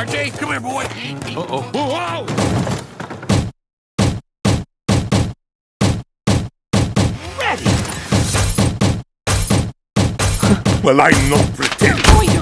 RJ, come here, boy. Uh-oh. Whoa! Well, I'm not pretending.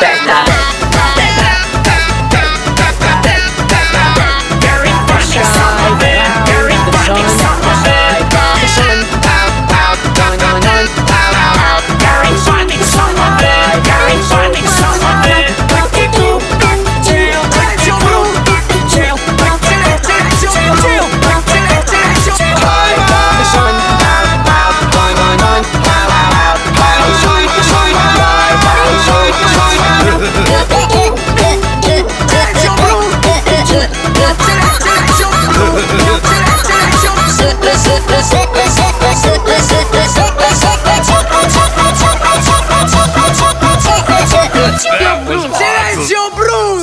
back, back. Silenzio Bruno!